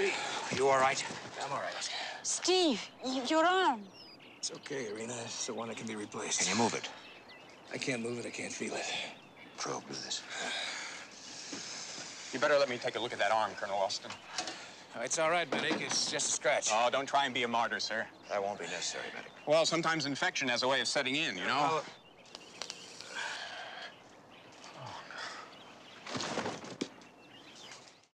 Steve, you all right? I'm all right. Steve, your arm. It's okay, Irina. It's the one that can be replaced. Can you move it? I can't move it. I can't feel it. Probe do this. You better let me take a look at that arm, Colonel Austin. Oh, it's all right, medic. It's just a scratch. Oh, don't try and be a martyr, sir. That won't be necessary, medic. Well, sometimes infection has a way of setting in, you know? Well,